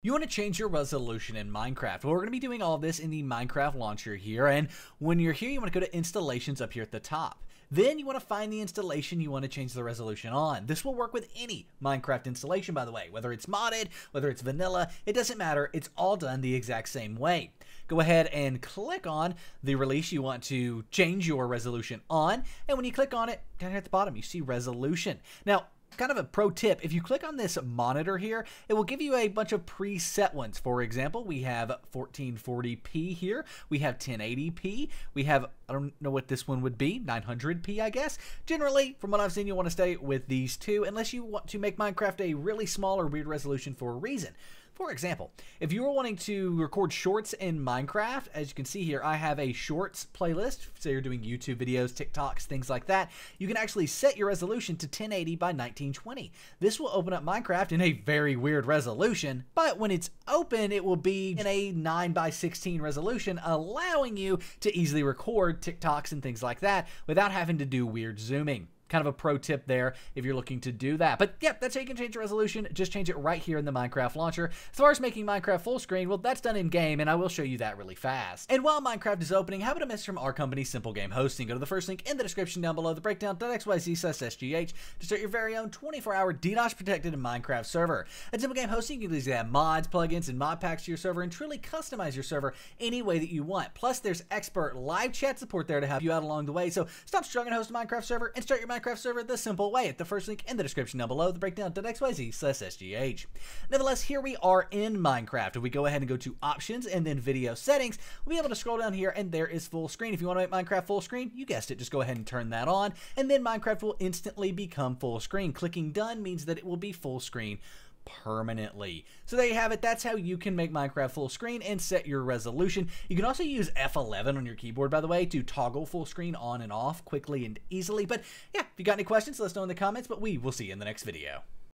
You want to change your resolution in Minecraft. Well, we're going to be doing all this in the Minecraft launcher here. And when you're here, you want to go to installations up here at the top. Then you want to find the installation you want to change the resolution on. This will work with any Minecraft installation, by the way, whether it's modded, whether it's vanilla, it doesn't matter. It's all done the exact same way. Go ahead and click on the release you want to change your resolution on. And when you click on it, down here at the bottom, you see resolution. Now, kind of a pro tip if you click on this monitor here it will give you a bunch of preset ones. For example we have 1440p here we have 1080p we have i don't know what this one would be 900p i guess. Generally from what i've seen you want to stay with these two unless you want to make minecraft a really small or weird resolution for a reason for example, if you were wanting to record shorts in Minecraft, as you can see here, I have a shorts playlist. Say you're doing YouTube videos, TikToks, things like that. You can actually set your resolution to 1080 by 1920. This will open up Minecraft in a very weird resolution, but when it's open, it will be in a 9 by 16 resolution, allowing you to easily record TikToks and things like that without having to do weird zooming kind of a pro tip there if you're looking to do that. But yeah, that's how you can change the resolution. Just change it right here in the Minecraft launcher. As far as making Minecraft full screen, well, that's done in game, and I will show you that really fast. And while Minecraft is opening, how about a message from our company, Simple Game Hosting? Go to the first link in the description down below, the breakdown.xyz SGH, to start your very own 24-hour DDoS protected Minecraft server. At Simple Game Hosting, you can easily add mods, plugins, and mod packs to your server and truly customize your server any way that you want. Plus, there's expert live chat support there to help you out along the way. So stop struggling to host a Minecraft server and start your Minecraft server the simple way at the first link in the description down below, the breakdown breakdown.xyz slash SGH. Nevertheless, here we are in Minecraft. If we go ahead and go to options and then video settings, we'll be able to scroll down here and there is full screen. If you want to make Minecraft full screen, you guessed it, just go ahead and turn that on and then Minecraft will instantly become full screen. Clicking done means that it will be full screen permanently. So there you have it. That's how you can make Minecraft full screen and set your resolution. You can also use F11 on your keyboard, by the way, to toggle full screen on and off quickly and easily. But yeah, if you got any questions, let us know in the comments, but we will see you in the next video.